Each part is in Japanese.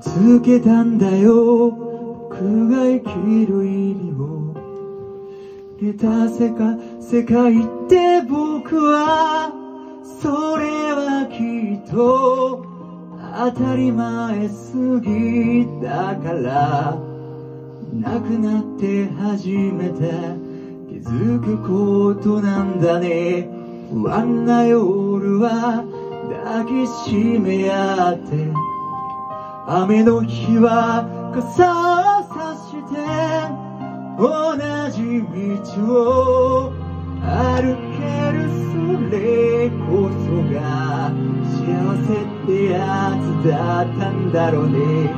づけたんだよ。僕が生きる意味を。出た世界世界って僕はそれはきっと当たり前すぎだから亡くなって初めて気づくことなんだね。不安な夜は抱きしめ合って雨の日は傘を差して同じ道を歩けるそれこそが幸せってやつだったんだろうね。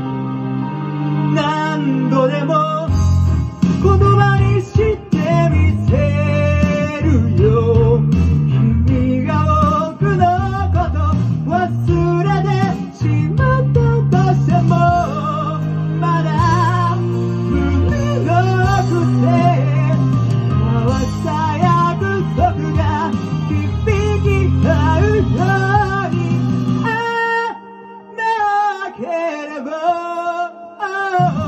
何度でもが明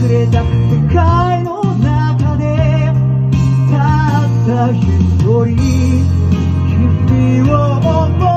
くれた世界の中でたった一人君を